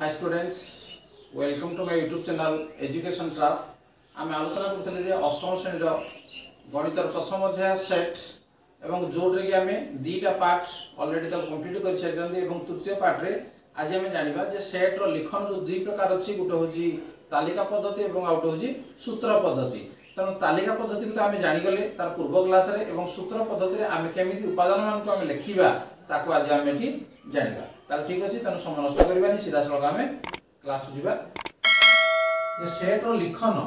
Hi students welcome to my YouTube channel education trough আমি আলোচনা করছিলাম যে অষ্টম শ্রেণির গণিতর প্রথম অধ্যায় সেট এবং যোউটারে কি আমি দুইটা পার্ট অলরেডি তাকে কমপ্লিট করে সারিছেন এবং তৃতীয় পার্টরে আজ আমি জাঁয়া যে সেট্র লিখন যে দুই প্রকার অছি গোটে হচ্ছে তালিকা পদ্ধতি এবং আউটে হচ্ছে সূত্র পদ্ধতি। তেমন তালিকা পদ্ধতি তো আমি জাঁগলে তার পূর্ব ক্লাসে এবং সূত্র পদ্ধতিরে আমি কেমি উপাদান মানুষ আমি লেখা তাকে আজ আমি এটি জাঁয়া ତାହେଲେ ଠିକ୍ ଅଛି ତେଣୁ ସମୟ ନଷ୍ଟ କରିବାନି ସିଧାସଳଖ ଆମେ କ୍ଲାସକୁ ଯିବା ଯେ ସେଟ୍ର ଲିଖନ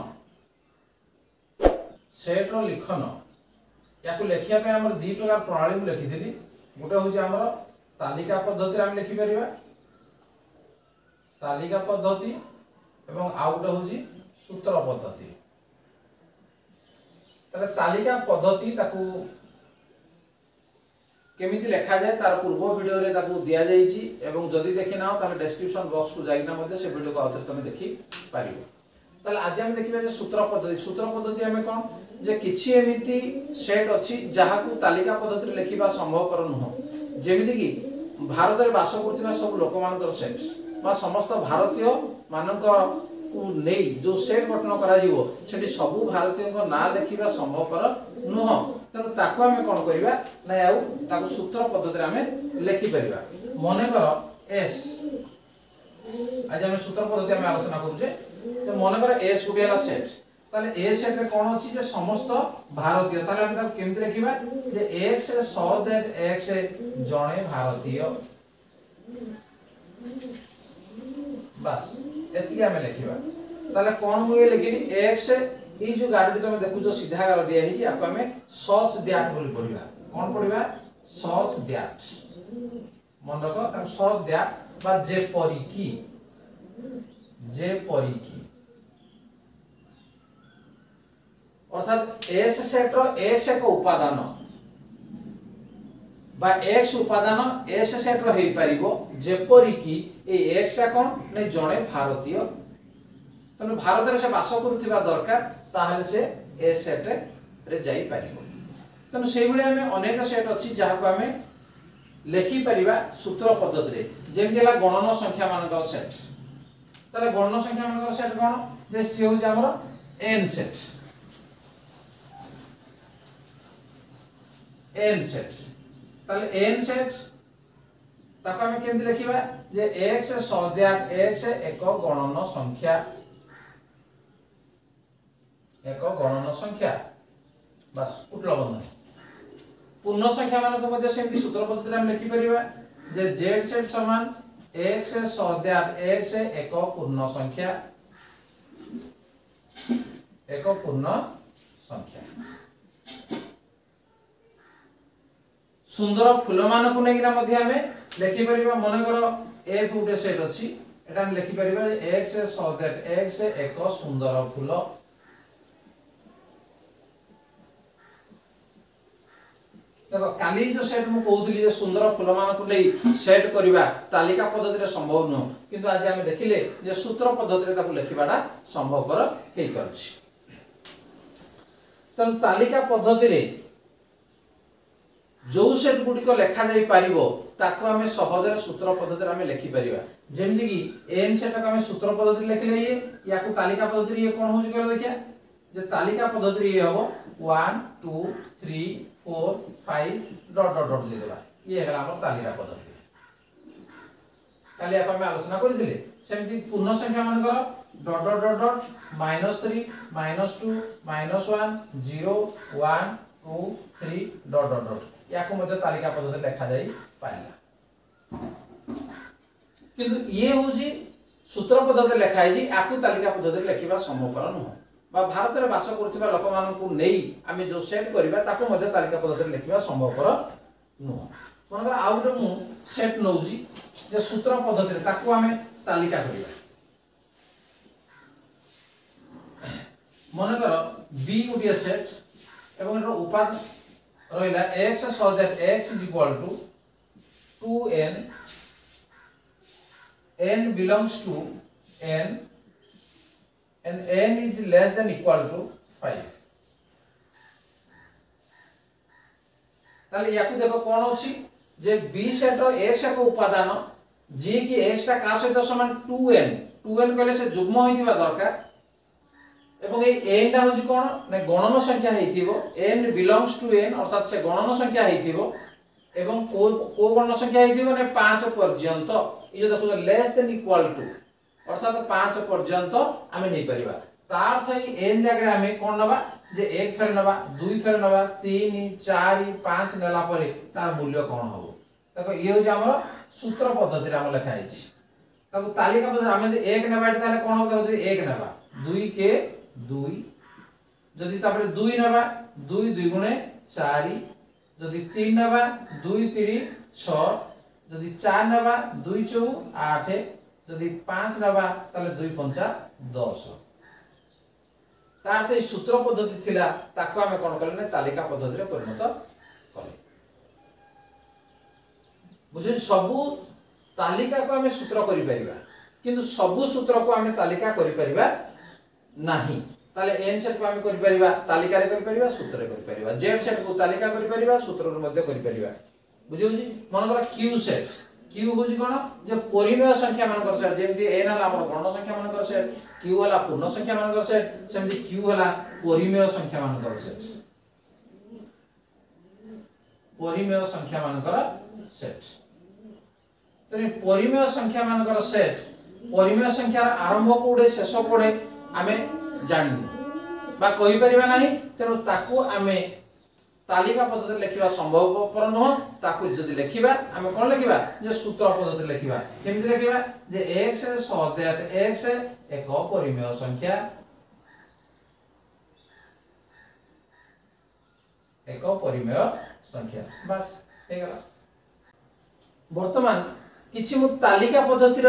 ସେଟ୍ର ଲିଖନ ୟାକୁ ଲେଖିବା ପାଇଁ ଆମର ଦୁଇ ପ୍ରକାର ପ୍ରଣାଳୀ ମୁଁ ଲେଖିଥିଲି ଗୋଟେ ହେଉଛି ଆମର ତାଲିକା ପଦ୍ଧତିରେ ଆମେ ଲେଖିପାରିବା ତାଲିକା ପଦ୍ଧତି ଏବଂ ଆଉ ଗୋଟେ ହେଉଛି ସୂତ୍ର ପଦ୍ଧତି ତାହେଲେ ତାଲିକା ପଦ୍ଧତି ତାକୁ କେମିତି ଲେଖାଯାଏ ତାର ପୂର୍ବ ଭିଡ଼ିଓରେ ତାକୁ ଦିଆଯାଇଛି ଏବଂ ଯଦି ଦେଖିନାହ ତାହେଲେ ଡେସ୍କ୍ରିପସନ୍ ବକ୍ସକୁ ଯାଇକିନା ମଧ୍ୟ ସେ ଭିଡ଼ିଓକୁ ଆଉଥରେ ତମେ ଦେଖିପାରିବ ତାହେଲେ ଆଜି ଆମେ ଦେଖିବା ଯେ ସୂତ୍ର ପଦ୍ଧତି ସୂତ୍ର ପଦ୍ଧତି ଆମେ କ'ଣ ଯେ କିଛି ଏମିତି ସେଟ୍ ଅଛି ଯାହାକୁ ତାଲିକା ପଦ୍ଧତିରେ ଲେଖିବା ସମ୍ଭବପର ନୁହଁ ଯେମିତିକି ଭାରତରେ ବାସ କରୁଥିବା ସବୁ ଲୋକମାନଙ୍କର ସେଟ୍ ବା ସମସ୍ତ ଭାରତୀୟ ମାନଙ୍କକୁ ନେଇ ଯେଉଁ ସେଟ୍ ଗଠନ କରାଯିବ ସେଠି ସବୁ ଭାରତୀୟଙ୍କ ନାଁ ଲେଖିବା ସମ୍ଭବପର ନୁହଁ ତେଣୁ ତାକୁ ଆମେ କ'ଣ କରିବା ନା ଆଉ ତାକୁ ସୂତ୍ର ପଦ୍ଧତିରେ ଆମେ ଲେଖିପାରିବା ମନେକର ଏସ୍ ଆଜି ଆମେ ସୂତ୍ର ପଦ୍ଧତି ଆମେ ଆଲୋଚନା କରୁଛେ ଯେ ମନେକର ଏସ୍ ଗୋଟିଏ ହେଲା ସେଟ୍ তাহলে এ সেটে কোন আছে যে সমস্ত ভারতীয় তাহলে আমি তাকে কেমতি লিখিবা যে এক্স সহ দ্যাট এক্স জনে ভারতীয় বাস এতিকি আমি লিখিবা তাহলে কোন মুই লিখিলি এক্স এই যে গাড়িটি তুমি দেখুছ সিধা গার দিয়া হইছি আকু আমি সচ দ্যাট বলি পড়িবা কোন পড়িবা সচ দ্যাট মন রাখ তাকে সচ দ্যাট বা যে পরি কি যে পরি কি অর্থাৎ এস সেটর এক্স এক উপাদান বা এক্স উপাদান এস সেটর হই পারিব যেপরি কি এই এক্সটা কোন? না জনে ভারতীয় তেমন ভারতের সে বাস করুথিবা দরকার তাহলে সে এ সেটে রে যাই পারিব তেমন সেইভাবে আমি অনেক সেট অছি, যাহাকু আমি লেখি পারিবা সূত্র পদ্ধতিরে যেমতি হলা, গণন সংখ্যা মানকর সেট তাহলে গণন সংখ্যা মানকর সেট কোন? যে সে হচ্ছে আমার এন সেট n সেট তাহলে n সেট তাকে আমি কেমতি লিখিবা? যে x সদ্যাত x এক গণন সংখ্যা। এক গণন সংখ্যা। বাস, উঠল বন্ধন। পূর্ণ সংখ্যা মানক মধ্যে সেমতি সূত্র পদ্ধতিতে আমি লিখি পারিবা। যে z সেট সমান x সদ্যাত x এক পূর্ণ সংখ্যা। এক পূর্ণ সংখ্যা। সুন্দর ফুলমানকু নেইকিনা মধ্যে আমি লেখিপারিবা মনেকর এফ গোটে সেট অছি এটা আমি লেখিপারিবা যে এক্স সো দ্যাট এক্স এক সুন্দর ফুল দেখো কালি যে সেট মু কহুতলি যে সুন্দর ফুলমানকু নেই সেট করিবা তালিকা পদ্ধতিরে সম্ভব নহ কিন্তু আজি আমি দেখিলে যে সূত্র পদ্ধতিরে তাকু লেখিবাটা সম্ভবপর হেই পারুছি তেণু তালিকা পদ্ধতিরে जो सेट गुड़िक लिखा जाई पारिबो, ताको सूत्र पद्धति हमें लेखि परिबा। एन सेट को सूत्र पद्धति लेखिले ये या तालिका पद्धति ये कोन होज कर देखिया? तालिका पद्धति ये हो 1 2 3 4 5 डॉट डॉट डॉट ले तालिका पद्धति। काली आप आलोचना कर पूर्ण संख्या मान करो। Dot minus dot minus -3 -2 -1 0 1 two three dot dot dot ইয়াকে মধ্যে তালিকা পদ্ধতি লেখা যাই পারিলা কিন্তু ইয়ে হচ্ছে সূত্র পদ্ধতি লেখা হয়েছে ইয়াকে তালিকা পদ্ধতি লেখিবা সম্ভবপর নুহ বা ভারতের বাস করুবা লোক নেই, আমি যে সেট করা তাকে মধ্যে তালিকা পদ্ধতি লেখিবা সম্ভবপর নুহ মনে আউ গোটে মু সেট নেছি যে সূত্র পদ্ধতি তাকে আমি তালিকা করা মনে কর বি গোটিয়ে সেট এবং এটার উপাদ রইলা x so that x is equal to two n n belongs to N and n is less than equal to 5 তাহলে ইয়াকু দেখো কোন আছে যে b সেট x এক উপাদান যে কি x টা কার সহিত সমান 2n 2n কইলে সে যুগ্ম হইতিবা দরকার। এবং এই n টা হচ্ছে কোন? না গণন সংখ্যা হেইতিব n বিলংস টু n, অর্থাৎ সে গণন সংখ্যা হেইতিব এবং কো কো গণন সংখ্যা হেইতিব না 5 পর্যন্ত। এই যে দেখো লেস দেন ইকুয়াল টু অর্থাৎ 5 পর্যন্ত আমি নেই পারিবা। তার অর্থ এই n জায়গায় আমি কোন নেবা? যে 1 থরে নেবা 2 থরে নেবা 3 4 5 নেলা পরে তার মূল্য কোন হবে? দেখো ইয়ে হচ্ছে আমার সূত্র পদ্ধতিরে আমার লেখা হয়েছে। তারপর তালিকা পদ্ধতি, আমি যদি 1 নেবা তাহলে কোন হবে? যদি 1 নেবা। 2 কে 2 যদি তারপরে 2 নেবা 2 2 গুণে 4 যদি 3 নেবা 2 3 6 যদি 4 নেবা 2 4 8 যদি 5 নেবা তাহলে 2 5 10 তার তে সূত্র পদ্ধতি ছিলা তাকো আমি কোন করলে না তালিকা পদ্ধতিতে পরিণত করি বুঝুন সবু তালিকা কো আমি সূত্র করি পারিবা কিন্তু সবু সূত্র কো আমি তালিকা করি পারিবা ନାହିଁ ତାହେଲେ ଏନ୍ ସେଟ୍କୁ ଆମେ କରିପାରିବା ତାଲିକାରେ କରିପାରିବା ସୂତ୍ରରେ କରିପାରିବା ଜେଡ୍ ସେଟ୍କୁ ତାଲିକା କରିପାରିବା ସୂତ୍ରରେ ମଧ୍ୟ କରିପାରିବା ବୁଝିହେଉଛି ମନେକର କ୍ୟୁ ସେଟ୍ କ୍ୟୁ ହେଉଛି କ'ଣ ଯେ ପରିମେୟ ସଂଖ୍ୟା ମାନଙ୍କର ସେଟ୍ ଯେମିତି ଏନ୍ ହେଲା ଆମର ଗଣ ସଂଖ୍ୟା ମାନଙ୍କର ସେଟ୍ କ୍ୟୁ ହେଲା ପୂର୍ଣ୍ଣ ସଂଖ୍ୟା ମାନଙ୍କର ସେଟ୍ ସେମିତି କ୍ୟୁ ହେଲା ପରିମେୟ ସଂଖ୍ୟା ମାନଙ୍କର ସେଟ୍ ପରିମେୟ ସଂଖ୍ୟା ମାନଙ୍କର ସେଟ୍ ତେଣୁ ପରିମେୟ ସଂଖ୍ୟା ମାନଙ୍କର ସେଟ୍ ପରିମେୟ ସଂଖ୍ୟାର ଆରମ୍ଭ କୋଉଠି ଶେଷ କୋଉଠି ଆମେ ଜାଣିନୁ ବା କହିପାରିବା ନାହିଁ ତେଣୁ ତାକୁ ଆମେ ତାଲିକା ପଦ୍ଧତିରେ ଲେଖିବା ସମ୍ଭବପର ନୁହଁ ତାକୁ ଯଦି ଲେଖିବା ଆମେ କ'ଣ ଲେଖିବା ଯେ ସୂତ୍ର ପଦ୍ଧତିରେ ଲେଖିବା କେମିତି ଲେଖିବା ଯେ x ସଦେଟ x ଏକ ପରିମେୟ ସଂଖ୍ୟା ଏକ ପରିମେୟ ସଂଖ୍ୟା ବାସ୍ ହେଇଗଲା ବର୍ତ୍ତମାନ କିଛି ମୁଁ ତାଲିକା ପଦ୍ଧତିର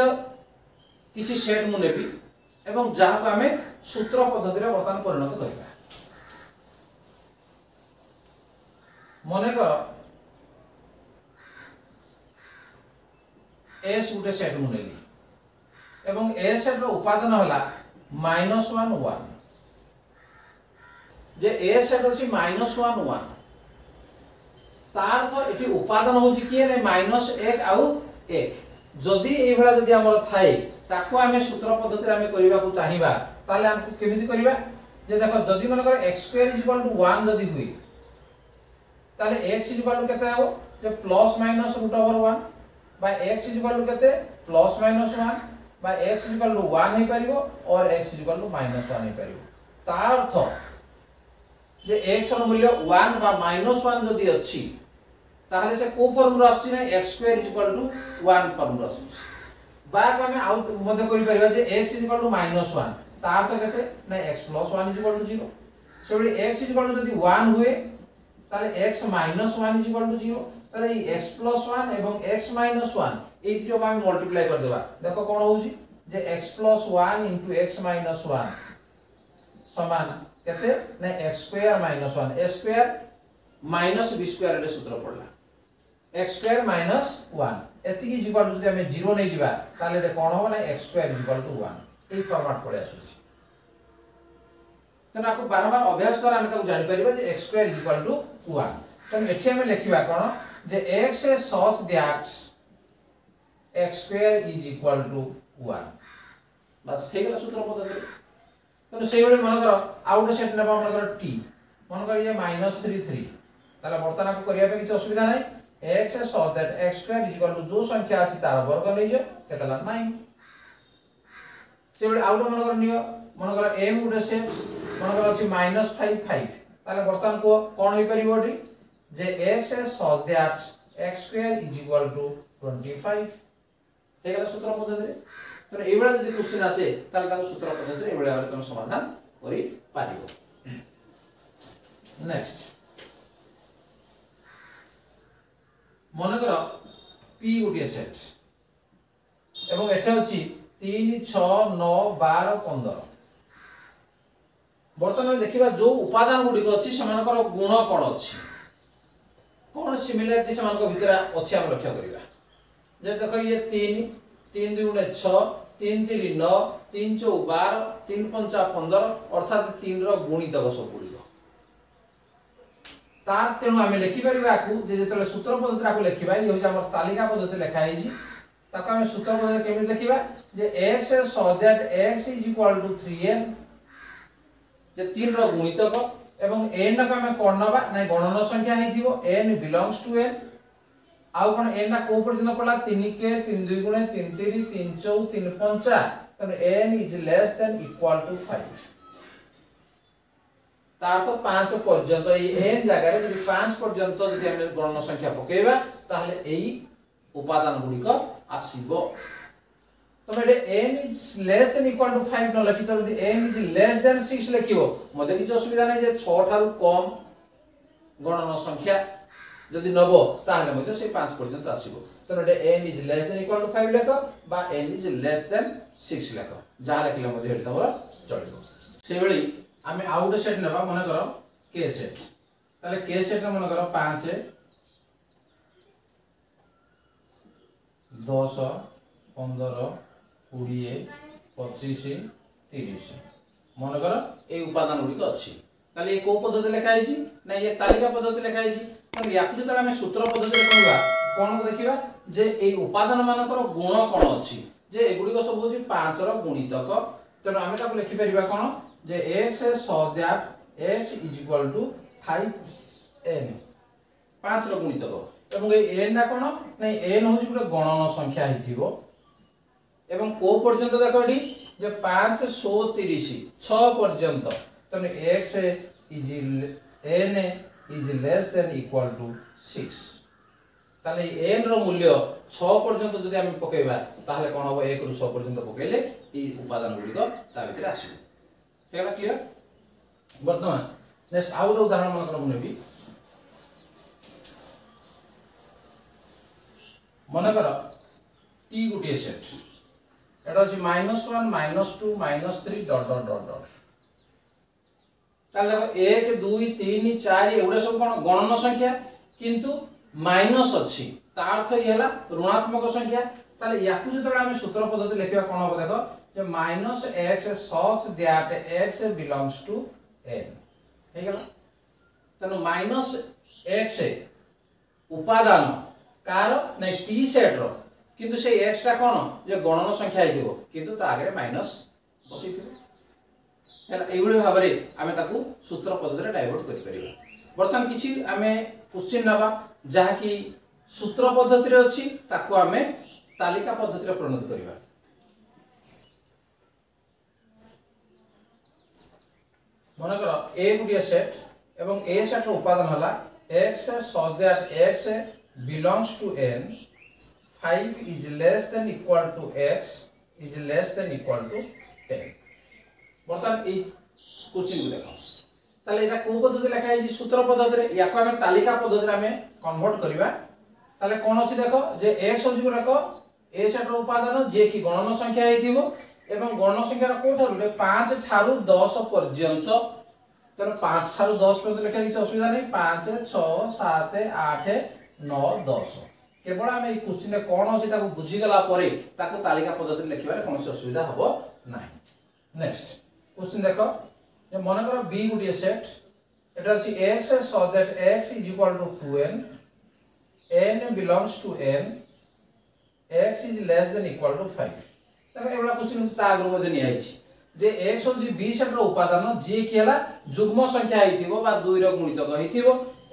କିଛି ସେଟ୍ ମୁଁ ନେବି ଏବଂ ଯାହାକୁ ଆମେ ସୂତ୍ର ପଦ୍ଧତିରେ ବର୍ତ୍ତମାନ ପରିଣତ କରିବା ମନେକର ଏସ୍ ଗୋଟେ ସେଟ୍ ମୁଁ ନେଲି ଏବଂ ଏ ସେଟ୍ର ଉପାଦାନ ହେଲା ମାଇନସ୍ ୱାନ୍ ୱାନ୍ ଯେ ଏ ସେଟ୍ ଅଛି ମାଇନସ୍ ୱାନ୍ ୱାନ୍ ତା ଅର୍ଥ ଏଠି ଉପାଦାନ ହେଉଛି କିଏ ମାଇନସ୍ ଏକ ଆଉ ଏକ ଯଦି ଏଇଭଳିଆ ଯଦି ଆମର ଥାଏ থাকে তাকে আমি সূত্র পদ্ধতিরে আমি করিবাকু চাহিবা তাহলে আমি কেমিতি করিবা যে দেখো যদি মনে করো x square is equal to 1 যদি হুই তাহলে x ইজ ইকুয়াল টু কেতে হবে যে প্লাস মাইনাস রুট ওভার 1 বা x ইজ ইকুয়াল টু কেতে প্লাস মাইনাস 1 বা x ইজ ইকুয়াল টু 1 হই পারিবো or x is equal to minus 1 হই পারিবো তার অর্থ যে x ର ମୂଲ୍ୟ 1 বা ମାଇନସ୍ 1 ଯଦି ଅଛି ତାହେଲେ ସେ କୋଉ ଫର୍ମରୁ ଆସୁଛି ନା x square is equal to 1 ଫର୍ମରୁ ଆସୁଛି ବା ଆମେ ଆଉ ମଧ୍ୟ କରିପାରିବା ଯେ x is equal to minus 1 ତା ଅର୍ଥ କେତେ ନା x plus 1 is equal to 0 ସେଭଳି x ଇଜ ଇକ୍ୱାଲ ଟୁ ଯଦି 1 ହୁଏ ତାହେଲେ x minus 1 is equal to 0 ତାହେଲେ এই x ପ୍ଲସ୍ 1 ଏବଂ x ମାଇନସ୍ 1 এই দুটোকে আমি মল্টিপ্লাই କରିଦେବା ଦେଖ କ'ଣ ହଉଛି ଯେ x plus 1 into x minus 1 সমান কেতে না x square minus 1 a square minus b square এর সূত্র পড়লা x স্কয়ার মাইনাস 1 এতিকি ইজ ইকুয়াল যদি আমি 0 নেই যিবা তাহলে এটা কোন হবে না? X square is equal to 1 এই ফরম্যাট পড়ে আসুছি। তেমন আকু বারবার অভ্যাস দ্বারা আমি তাকে জানি পারিবা যে x square is equal to 1 তেমন এটি আমি লিখিবা কোন যে x A such that x square is equal to 1 বাস, হয়ে গেল সূত্র পদ্ধতি। তেমন সেইভাবে মনে করো আউ গোটে সেট নেবা, মনে করো t মনে করি যে -3 3 তাহলে বর্তমান আকু করিয়া পে কিছু অসুবিধা নাই। x such that x square is equal to जो संख्या अछि तार वर्ग ले जो केतला 9 सेबे आउट मन कर नियो मन कर m उडे सेट मन कर अछि -5 5 ताले वर्तमान को कोन होई परिबो जे x such that x square is equal to 25 हेगला सूत्र पद्धति? तो एबेला जदि क्वेश्चन आसे ताले ताको सूत्र पद्धति एबेला भाबे तुम समाधान करि पारिबो। नेक्स्ट মনেকর পি গোটিয়ে সেট এবং এটা হচ্ছে তিন, ছ, ন, বার, পনেরো। বর্তমানে দেখিবা, যে উপাদান গুড়িক অছি সেমানকর গুণ কোণ অছি কোন সিমিলারিটি সেমানক ভিতরে অছি আমি লক্ষ্য করিবা যে দেখ ইয়ে তিন তিন দুই গুণে ছ তিন তিন ন তিন চৌ বার তিন পঞ্চা পনেরো অর্থাৎ তিনর গুণিতক সবগুলো তার তেণু আমি লেখিপারিবা আকু, যে যেতবে সূত্র পদ্ধতি আকু লেখিবা ইয়ে হচ্ছে আমার তালিকা পদ্ধতি লেখা হয়েছি তাকে আমি সূত্র পদ্ধতি কেমি লেখিবা, যে x such that x is equal to three n যে তিনর গুণিতক, এবং এন টাকে আমি কণ নেবা না গণন সংখ্যা হয়ে যাব এন বিলংস টু এন আউ কোন এন টা কেউ পর্যন্ত পড়া তিন কে তিন দুই গুণে তিন তিন তিন চৌ, তিন পঞ্চা তাহলে n is less than equal to five তার তো 5 পর্যন্ত এই n জায়গায় যদি 5 পর্যন্ত যদি আমি গণন সংখ্যা পকাইবা, তাহলে এই উপাদান গুড়িক আসিব। তবে এটা n is less than equal to 5 ন লিখিত যদি n is less than 6 লিখিব মধ্যে কিছু অসুবিধা নাই যে 6 ঠারু কম গণন সংখ্যা যদি নব, তাহলে মধ্যে সেই 5 পর্যন্ত আসিব। তবে এটা n is less than equal to 5 লেখ, বা n is less than 6 লেখ। যা লেখিলে মধ্যে এটা তোমার চলিব। সেইভাবে আমি ଆଉ ଗୋଟେ ସେଟ୍ ନେବା ମନେ କର କେ ସେଟ୍ ତାହେଲେ କେ ସେଟ୍ରେ ମନେ କର ପାଞ୍ଚ ଦଶ ପନ୍ଦର କୋଡ଼ିଏ ପଚିଶ ତିରିଶ ମନେକର এই উপাদান গুড়িক ଅଛି তাহলে এই কোউ পদ্ধতি লেখা হয়েছি না ইয়ে তালিকা পদ্ধতি লেখা হয়েছি তেমন ইয়াকু যেতবে আমি সূত্র পদ্ধতিরে কহবা কোন দেখিবা যে এই উপাদান মানকর গুণ কোন ଅଛି যে এগুড়িক সব হচ্ছে পাঁচর গুণিতক তেমন আমি তাকে লিখিপারিবা কোন যে x so that x is equal to 5n পাঁচর গুণিতক। এবং এই n টা কোন না n হচ্ছে গোটে গণন সংখ্যা হইতিব এবং কো পর্যন্ত দেখো এটি যে পাঁচ শো তিরিশ ছ পর্যন্ত তেমন x is n is less than equal to six তাহলে এন র মূল্য ছ পর্যন্ত যদি আমি পকাইবা তাহলে কোন হব এক রু ছ পর্যন্ত পকাইলে এই উপাদান গুড়িক তা ভিতরে আসবে बर्तमान नेक्स्ट आउ गोटे उदाहरण मतलब नी मन कर टी गोटे set eight minus one minus two minus three dot dot dot dot देख, एक दुई तीन, चार एगुड़ सब कौन? गणन संख्या। किंतु माइनस अच्छी। तार अर्थ ये ऋणात्मक संख्या। तेल या जो आम सूत्र पद्धति लिखा कौन हम देख? যে minus x such that x belongs to N হয়ে গেল? তেমন মাইনাস এক্স উপাদান কার? না টি সেট্র কিন্তু সেই এক্সটা কোণ যে গণন সংখ্যা হয়ে কিন্তু তা আগে মাইনাস বসাই এইভাবে ভাবে আমি তাকে সূত্র পদ্ধতিতে ডাইভর্ট করে পারিবা বর্তমান কিছু আমি কোশ্চিন নেবা যাকি সূত্র পদ্ধতিরে অছি, তাকে আমি তালিকা পদ্ধতিরে পরিণত করিবা। মনে কর এ গোটিয়ে সেট এবং এ সেটর উপাদান হলা x such that x belongs to n 5 is less than equal to x is less than equal to 10 বর্তমান এই কোশ্চিন গু দেখো। তাহলে এটা কোন পদ্ধতি লেখা হয়েছে? সূত্র পদ্ধতিরে ইয়াকু আমি তালিকা পদ্ধতিরে আমি কনভার্ট করিবা। তাহলে কোন আছে দেখো? যে x হচ্ছে গুড়াক এ সেটর উপাদান যে কি? গণন সংখ্যা হইতিব এবং গণ সংখ্যাটা কোঠারু পাঁচ ঠারু দশ পর্যন্ত। তেমন পাঁচ ঠারু দশ পর্যন্ত লেখা কিছু অসুবিধা নেই। পাঁচ, ছ, সাত, আট, ন, দশ। কেবল আমি এই কোশ্চিনে কোণ আছে তাকে বুঝিগলা পরে তাকে তালিকা পদ্ধতি লেখিবার কৌশি অসুবিধা হব না নেক্সট কোশ্চিন দেখ যে মনে কর বি গোটিয়ে সেট এটা হচ্ছে x so that x is equal to two n n belongs to N x is less than equal to five ଏଇଭଳିଆ କୋଶ୍ଚିନ୍ ତା ଆଗରୁ ମଧ୍ୟ ନିଆହେଇଛି ଯେ ଏକ୍ସ ହେଉଛି ବି ସେଟ୍ର ଉପାଦାନ ଯିଏକି ହେଲା ଯୁଗ୍ମ ସଂଖ୍ୟା ହେଇଥିବ ବା ଦୁଇର ଗୁଣିତକ ହେଇଥିବ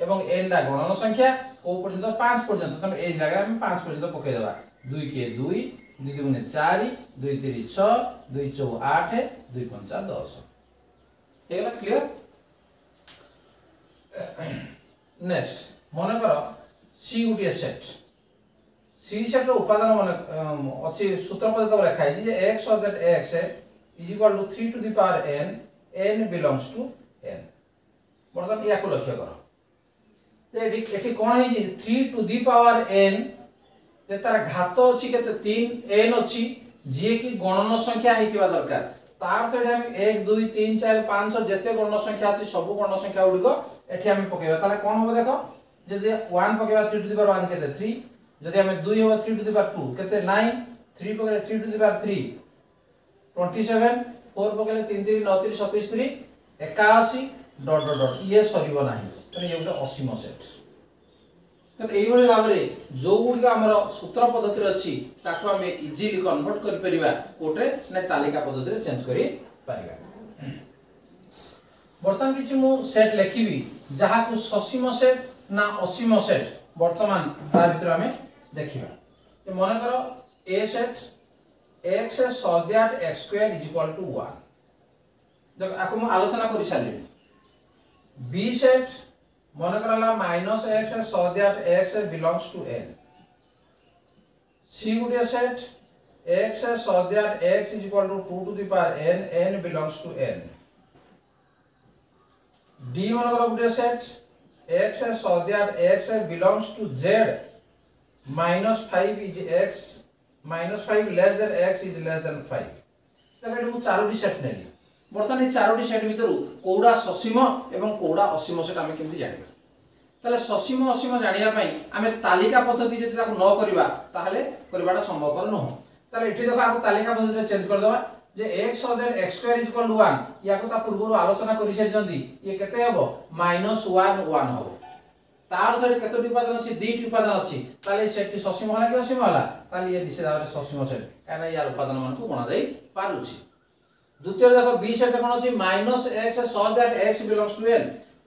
ଏବଂ ଏନ୍ଟା ଗଣନ ସଂଖ୍ୟା କେଉଁ ପର୍ଯ୍ୟନ୍ତ ପାଞ୍ଚ ପର୍ଯ୍ୟନ୍ତ ତେଣୁ ଏଇ ଜାଗାରେ ଆମେ ପାଞ୍ଚ ପର୍ଯ୍ୟନ୍ତ ପକାଇଦେବା ଦୁଇ କିଏ ଦୁଇ ଦୁଇ ଦୁଗୁଣେ ଚାରି ଦୁଇ ତିନି ଛଅ ଦୁଇ ଚଉ ଆଠ ଦୁଇ ପଞ୍ଚା ଦଶ ହେଇଗଲା କ୍ଲିଅର ନେକ୍ସଟ ମନେକର ସି ଗୋଟିଏ ସେଟ୍ সেই উপাদান মানে অছি সূত্র পদ্ধতি লেখা হয়েছে যে x or that x is equal to 3 to the power n n belongs to N বর্তমান ইয়াকে লক্ষ্য করো। তে এটি এটি কোণ হয়েছে 3 to the power n n তার ঘাত অছি কত 3 n অছি যে কি গণন সংখ্যা হইতিবা দরকার? তার তো এটি আমি এক, দুই, তিন, চার, পাঁচ যেতে গণন সংখ্যা আছে, সব গণন সংখ্যা গুড়িক এটি আমি পকাইবা। তাহলে কোন হবে দেখো? যদি 1 পকাইবা 3 টু দি পাওয়ার 1 কেতে 3 যদি ଆମେ 2 over 3 to the power 2 কেতে 9 3 পকালে 3 to the power 3 27 4 পকালে 3 3 9 3 37 81 ডট ডট ডট ইয়ে সরিব ନାହିଁ ତେଣୁ ଇଏ ଗୋଟେ ଅସୀମ ସେଟ୍ ତେଣୁ ଏଇଭଳି ଭାବରେ ଯେଉଁଗୁଡ଼ିକ ଆମର ସୂତ୍ର ପଦ୍ଧତିରେ ଅଛି ତାକୁ ଆମେ ଇଜିଲି କନଭର୍ଟ କରିପାରିବା କୋର୍ଟରେ ନା ତାଲିକା ପଦ୍ଧତିରେ ଚେଞ୍ଜ କରିପାରିବା ବର୍ତ୍ତମାନ କିଛି ମୁଁ ସେଟ୍ ଲେଖିବି ଯାହାକୁ ସସୀମ ସେଟ୍ ନା ଅସୀମ ସେଟ୍ ବର୍ତ୍ତମାନ ତା ଭିତରେ ଆମେ ଦେଖିବା ଯେ ମନେକର a set x such that x square is equal to 1 ଦେଖ ଆକୁ ମୁଁ ଆଲୋଚନା କରି ସାରିଲିଣି b ସେଟ୍ ମନେକର ହେଲା minus x such that x belongs to n c ଗୋଟିଏ set x such that x is equal to 2 to the power n n belongs to n d ମନେକର ଗୋଟିଏ set x such that x belongs to z minus 5 is x minus 5 less than x is less than 5 ଏଠି ମୁଁ ଚାରୋଟି set ନେଲି। ବର୍ତ୍ତମାନ ଏଇ ଚାରୋଟି set ଭିତରୁ କୋଉଡା ସସୀମ ଏବଂ କୋଉଡା ଅସୀମ ସେଟା ଆମେ କେମିତି ଜାଣିବା? ତାହେଲେ ସସୀମ ଅସୀମ ଜାଣିବା ପାଇଁ ଆମେ ତାଲିକା ପଦ୍ଧତି ଯଦି ତାକୁ ନ କରିବା ତାହେଲେ କରିବାଟା ସମ୍ଭବ ନୁହଁ। ତାହେଲେ ଏଠି ଦେଖ ଆକୁ ତାଲିକା ପଦ୍ଧତିରେ ଚେଞ୍ଜ କରିଦେବା ଯେ x then x square is equal one ୟାକୁ ତା ପୂର୍ବରୁ ଆଲୋଚନା କରିସାରିଛନ୍ତି। ଇଏ କେତେ ହେବ? ମାଇନସ୍ ୱାନ୍ ୱାନ୍ ହେବ। তার এটি কতটি উপাদান আছে, দুইটি উপাদান আছে, তাহলে সেটি সসীম হলা কি অসীম হলা? তাহলে ইয়ে নিশ্চিত ভাবে সসীম সেট কারণ ইয়ার উপাদান মানকু গণা যাই পারুছি? দ্বিতীয় দেখো বি সেট কোন আছে minus x such that x belongs to N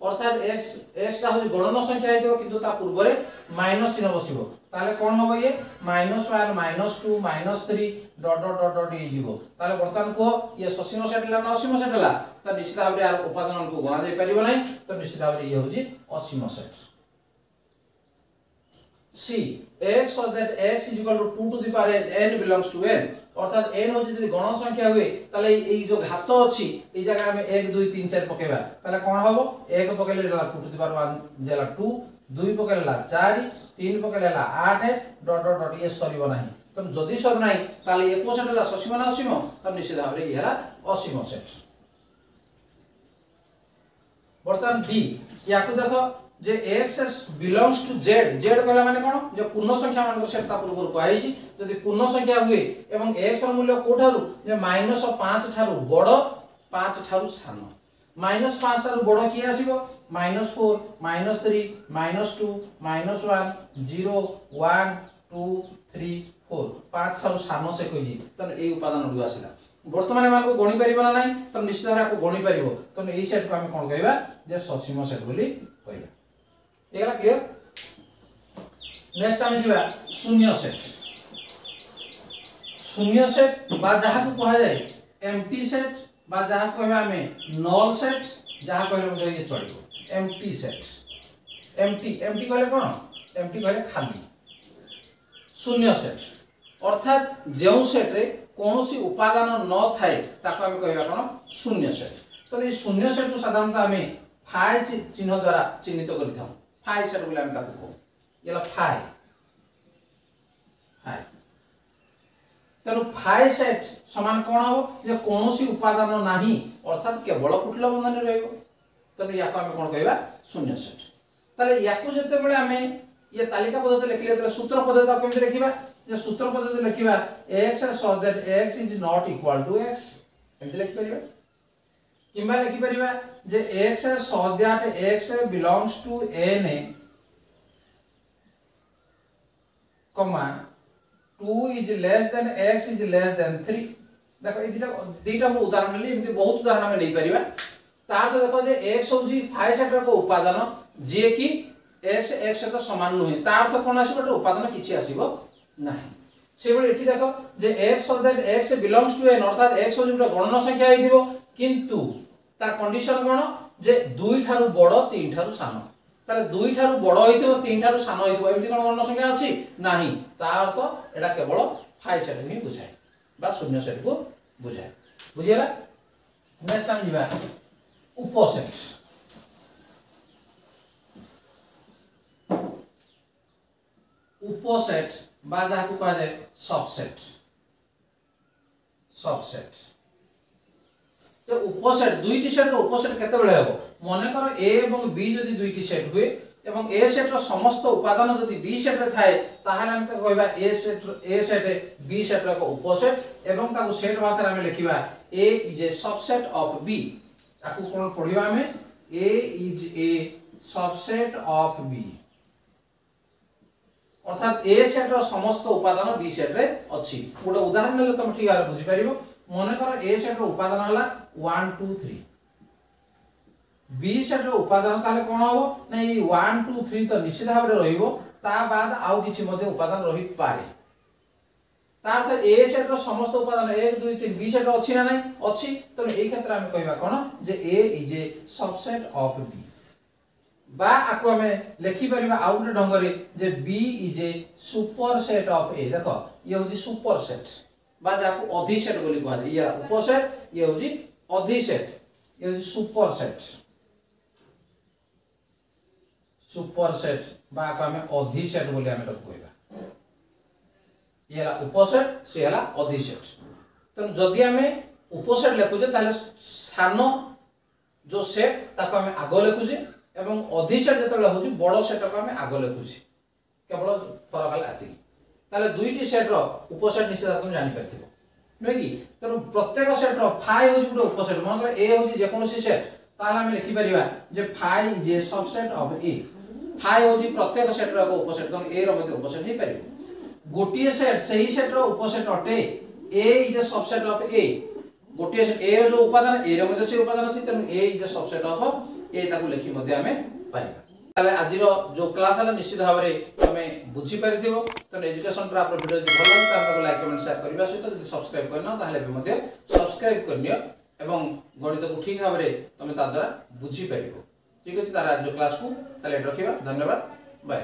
অর্থাৎ এক্স এক্সটা হচ্ছে গণন সংখ্যা হইব কিন্তু তা পূর্বরে মাইনস চিহ্ন বসিব। তাহলে কোন হব ইয়ে minus one minus two minus three dot dot dot dot ইয়ে যাব তাহলে বর্তমান কুহ ইয়ে সসীম সেট হলা না অসীম সেট হলা তো নিশ্চিত ভাবে আর উপাদান মানকু গণা যাই পারিব নাই তো নিশ্চিত ভাবে ইয়ে হচ্ছে অসীম set c. X so that x is equal to 2 to the power n n belongs to n. অর্থাৎ n হচ্ছে যদি গণ সংখ্যা হুয়ে, তাহলে এই যে ঘাত আছে এই জায়গা আমি 1 2 3 4 পকাইবা। তাহলে কোন হব? 1 পকাইলে দেলা 2 to the power 1 দেলা 2 2 পকাইলা 4 3 পকাইলা 8 ডট ডট ডট ইয়ে সরিব নাহি। তো যদি সর নাই তাহলে 21 টা সসীম না অসীম? তো নিশ্চিত ভাবে ইহারা অসীম সেট বর্তমান ডি ইয়াকু দেখো যে x is belongs to Z Z কহিলে মানে কোণ যে পূর্ণ সংখ্যা মানক সেট তা পূর্বর পাইছি যদি পূর্ণ সংখ্যা হুয়ে এবং এক্স এর মূল্য কোঠারু যে মাইনাস 5 ঠারু বড় 5 ঠারু সান মাইনাস 5 ঠারু বড় কি আসিব মাইনাস 4 মাইনাস 3 মাইনাস 2 মাইনাস 1 0 1 2 3 4 5 ঠারু সান সে কইছি তাহলে এই উপাদান গুলো আসিলা বর্তমানে মানক গণি পারিব না নাই তাহলে নিশ্চিত ভাবে আকো গণি পারিব তাহলে এই সেটকে আমি কোণ কইবা যে সসীম সেট বলি কইবা ହେଇଗଲା କ୍ଲିୟର ନେକ୍ସଟ ଆମେ ଯିବା ଶୂନ୍ୟ ସେଟ୍ শূন্য সেট বা যাহাকে কুহযায় এমটি সেট বা যাহা কহবা আমি নল সেট যাহা কহলে মধ্যে ইয়ে চলব। এমটি সেট এমটি এমটি কহলে কোন? এমটি কহলে খালি। শূন্য সেট অর্থাৎ যে সেট্রে কোণী উপাদান নথায় তাকে আমি কহবা কোণ শূন্য সেট তাহলে এই শূন্য সেট্রু সাধারণত আমি ফাই চিহ্ন দ্বারা চিহ্নিত করে থাকে। সেট বলে আমি তাকে কহু এলা ফাই ফাই তেଣୁ ফাই সেট সমান কোণ হব যে কৌশি উপাদান নাহি অর্থাৎ কেবল কুটল বন্ধনী রহব তেণু ইয়াকু আমি কোণ কহবা শূন্য সেট তাহলে ইয়াকু যেতবে আমি ইয়ে তালিকা পদ্ধতি লিখিলে তাহলে সূত্র পদ্ধতি তাকে কেমতি লিখিবা যে সূত্র পদ্ধতি লিখিবা x so that x is not equal to କିମ୍ବା ଲେଖିପାରିବା ଯେ x such that x belongs to N comma two is less than x is less than three ଦେଖ ଏ ଦୁଇଟା ଦୁଇଟା ମୁଁ ଉଦାହରଣ ନେଲି ଏମିତି ବହୁତ ଉଦାହରଣ ଆମେ ନେଇପାରିବା ତାର ତ ଦେଖ ଯେ ଏକ୍ସ ହେଉଛି ଫାଇସାଇଟ୍ର ଏକ ଉପାଦାନ ଯିଏକି ଏକ୍ସ ଏକ୍ସ ସହିତ ସମାନ ନୁହେଁ ତାର ତ କ'ଣ ଆସିବ ଗୋଟେ ଉପାଦାନ କିଛି ଆସିବ ନାହିଁ সেভাবে এটি দেখো যে এক্স অর্থাৎ এক্স বিলংস টু এন অর্থাৎ এক্স হচ্ছে গোটে গণনা সংখ্যা হয়ে কিন্তু তার কন্ডিশন কোণ যে দুই ঠারু বড় তিন ঠারু সান তাহলে দুই ঠারু বড় হইতিব তিন ঠারু সান হইতিব এমনি কোন বর্ণ সংখ্যা আছে নাহি তা অর্থ এটা কেবল ফাই শ্রেণি হি বুঝায় বা শূন্য শ্রেণীকে বুঝায় বুঝিলা নেক্সট আমি যা উপসেট উপসেট বা যাকে কুয়া যায় সবসেট সবসেট যে উপসেট দুইটি সেটর উপসেট কেতবে হব? মনে কর এ এবং বি যদি দুইটি সেট হুয়ে, এবং এ সেটর সমস্ত উপাদান যদি বি সেটরে থাকে তাহলে আমি তাকে কহবা A set A set B সেটর এক উপসেট এবং তাকে সেট ভাষায় আমি লিখিবা A is a subset of B তাকে কোন পড়িবা আমি A is a subset of B অর্থাৎ এ সেটর সমস্ত উপাদান বি সেটরে অছি গোটা উদাহরণ নেলে তুমি ঠিক ভাবে বুঝিপারিব। মনে করো এ সেটর উপাদান হলা ওয়ান টু থ্রি বি সেটর উপাদান তাহলে কোণ হব না এই ওয়ান টু থ্রি তো নিশ্চিত ভাবে রহব তা বাদ আউ কিছু মধ্যে উপাদান রহিপারে তার তো এ সেটর সমস্ত উপাদান এক দুই তিন বি সেটর অছি না নাই অছি তো এই ক্ষেত্রে আমি কইবা কোণ যে A is a subset of B বা আকু আমি লেখি পারিবা আউট ঢঙ্গরে যে B is a superset of A দেখো ইয়ে হচ্ছে সুপার সেট बोली को या ये अधिसेट ये सुपर सेट सुपर सेट बाट बोली कहला उपसेट सी अधिसेट तेनालीट लिखुजे सान जो सेट ताक आग लिखुजे एवं अधिसेट जो हूँ बड़ सेट को आग लिखुजे केवल फरक है ତାହେଲେ ଦୁଇଟି ସେଟର ଉପସେଟ ନିଶ୍ଚିତ ତମେ ଜାଣିପାରିଥିବ ନୁହେଁ କି ତେଣୁ ପ୍ରତ୍ୟେକ ସେଟର ଫାଇ ହଉଛି ଗୋଟେ ଉପସେଟ ମନେକର ଏ ହଉଛି ଯେକୌଣସି ସେଟ ତାହେଲେ ଆମେ ଲେଖିପାରିବା ଯେ phi is a subset of a phi ହଉଛି ପ୍ରତ୍ୟେକ ସେଟର ଏକ ଉପସେଟ ତେଣୁ ଏ ର ମଧ୍ୟ ଉପସେଟ ହେଇପାରିବ ଗୋଟିଏ ସେଟ ସେହି ସେଟର ଉପସେଟ ଅଟେ ଏ ଇଜ ଏ ସବସେଟ ଅଫ ଏ ଗୋଟିଏ ସେଟ ଏ ର ଯୋଉ ଉପାଦାନ ଏ ର ମଧ୍ୟ ସେ ଉପାଦାନ ଅଛି ତେଣୁ ଏ ଇଜ ଏ ସବସେଟ ଅଫ ଏ ତାକୁ ଲେଖି ମଧ୍ୟ ଆମେ তাহলে আজির যে ক্লাস হল নিশ্চিত ভাবে তুমি বুঝিপারি তেমন এজুকেশন উপরে আপনার ভিডিও যদি ভালো লাগে তাহলে তাকে লাইক কমেন্ট সেয়ার করা সহ যদি সবসক্রাইব করে নাও তাহলে এবে সবসক্রাইব করে নিও এবং গণিতকে ঠিক ভাবে তুমি তা দ্বারা বুঝিপার ঠিক আছে তাহলে আজ ক্লাস কু তাহলে এটি রাখা ধন্যবাদ বাই